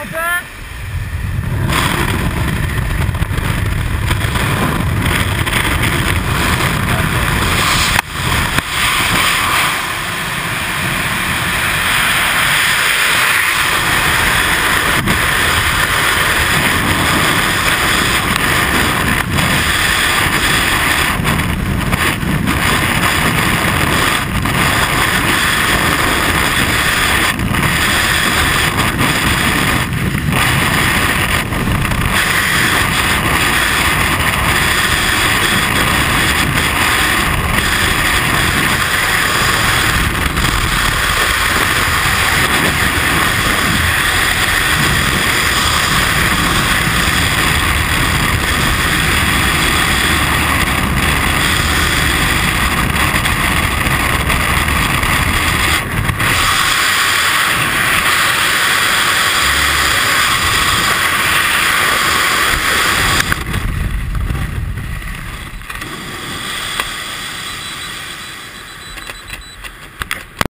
好的